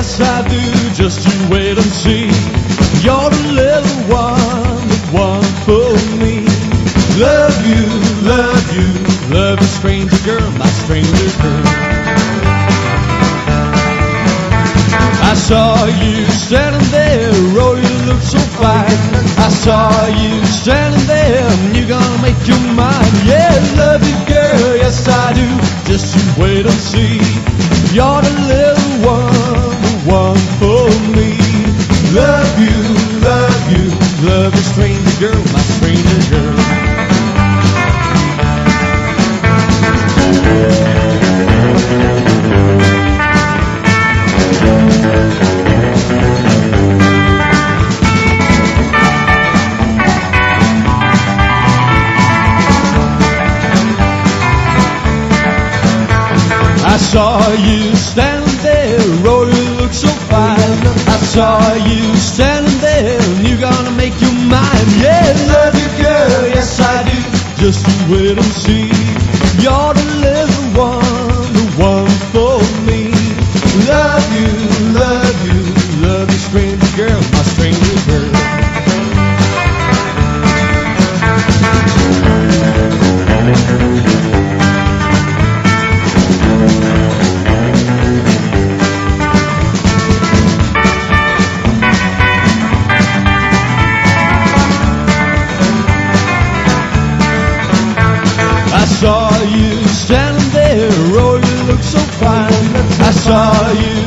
yes I do. Just you wait and see. You're the little one, the one for me. Love you, love you, love you, stranger girl, my stranger girl. I saw you standing there, oh, you look so fine. I saw you standing there, and you're gonna make your mind. Yeah, love you, girl, yes I do. Just you wait and see. You're the little one, Love you, love you, love you, stranger girl, my stranger girl. I saw you standing there, oh, you look so fine. Saw you standing there, and you're gonna make your mind. Yeah, love you, girl, yes I do. Just you wait and see. You're the little one, the one for me. Saw you standing there, oh, you look so fine. I saw you